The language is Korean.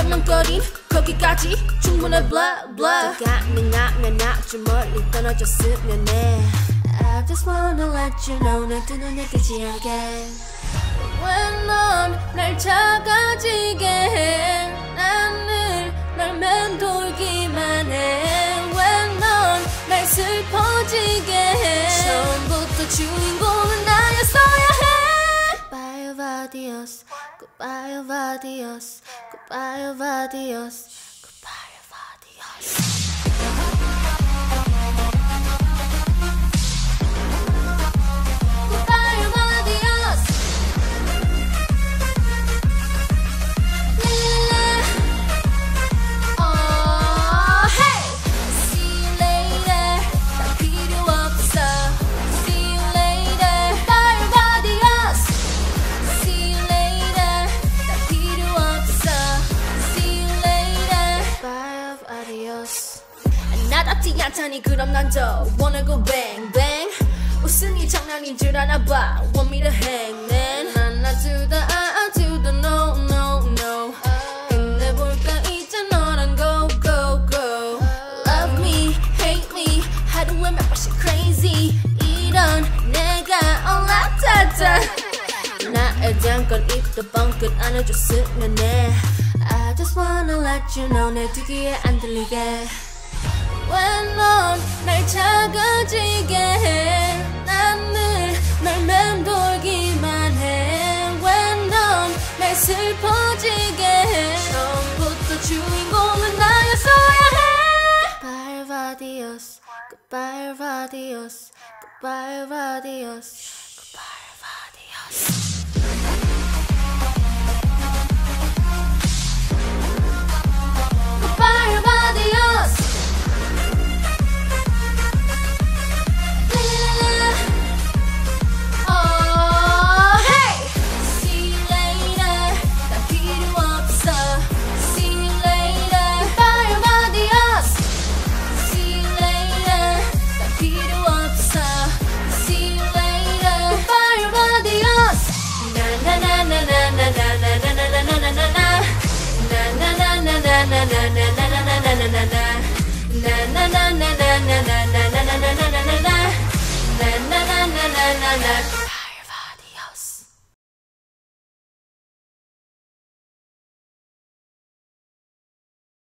변명거린 거기까지 충분해 blah blah. 가능하면 아주 멀리 떨어졌으면 해. I just wanna let you know 날두 눈에 뜨지 않게. 왜 넌날 작아지게 해 나는 널 맴돌기만 해왜 넌 날 슬퍼지게 해 처음부터 주인공 Adios, goodbye, oh, over goodbye, oh, adios, goodbye, oh, adios. 나답지 않다니 그럼 난 더 wanna go bang bang. 웃음이 장난인 줄 아나 봐. Want me to hang man. 난나 to the I to the no no no. 근데 볼까 이제 너랑 go go go. Love me, hate me. 하루에 몇 번씩 crazy. 이런 내가 올라타자. 나에 대한 건 입도 뻥끗 안 해줬으면 해. I just wanna let you know 내 두 귀에 안 들리게. 왜넌날 작아지게 해 나는 널 맴돌기만 해왜넌날 슬퍼지게 해 처음부터 주인공은 나였어야 해 Goodbye of adios Goodbye of adios Goodbye of adios Goodbye of adios